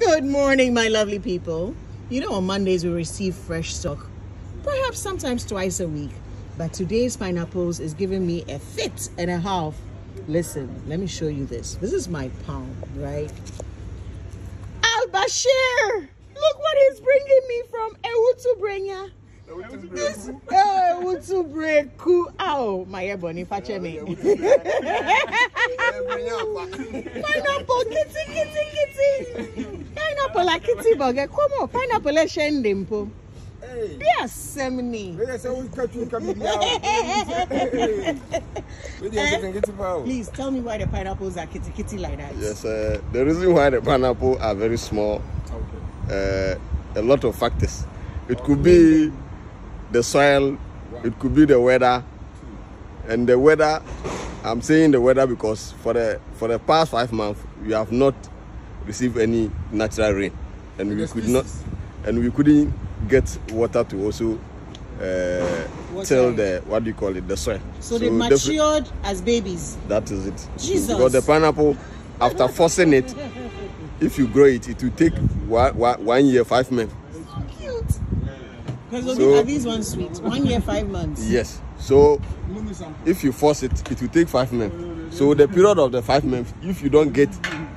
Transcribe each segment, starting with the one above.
Good morning, my lovely people. You know, on Mondays we receive fresh stock, perhaps sometimes twice a week. But today's pineapples is giving me a fit and a half. Listen, let me show you this. This is my pound, right? Al Bashir! Look what he's bringing me from Ewutu Brenya. This Ewutu Breku. Oh, my ebony, fache me. Pineapple, like kitty burger. Come on, pineapple, let's send them. po. Be a semini. Please tell me why the pineapples are kitty kitty like that. Yes, uh, the reason why the pineapple are very small, uh, a lot of factors. It could be the soil, it could be the weather, and the weather. I'm saying the weather because for the for the past five months we have not received any natural rain, and we could not, and we couldn't get water to also uh, till the what do you call it the soil. So they matured as babies. that is it. Jesus. Because the pineapple, after forcing it, if you grow it, it will take one, one, one year, five months. So cute. Because So- are these ones sweet? One year, five months. Yes. So if you force it, it will take five months. So the period of the five months, if you don't get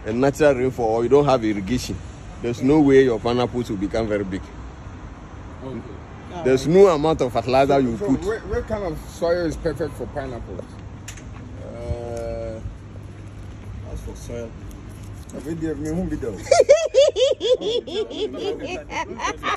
a natural rainfall or you don't have irrigation, there's no way your pineapples will become very big. There's no amount of fertilizer you So, put. what, what kind of soil is perfect for pineapples? Uh, as for soil, Every day, me who be there.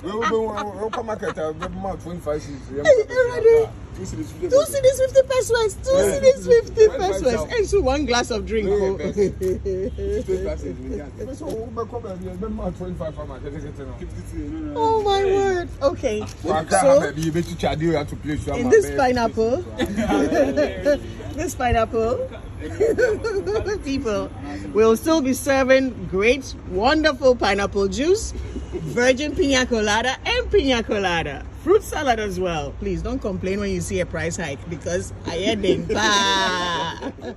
We will be one come market. I'll be about twenty-five cents. Already. Two cedis, Two cedis, 50 pesewas. Two Yeah. cedis, 50 Right, right pesewas. And so one glass of drink. Yeah, oh. best. So, who be come here? Be about twenty-five for market. oh my word. Okay. Well, I can't So, have a baby to charge you to play. so in this pineapple, this pineapple, people will still be serving great, wonderful pineapple juice, virgin pina colada, and pina colada. Fruit salad as well. Please don't complain when you see a price hike because I had them.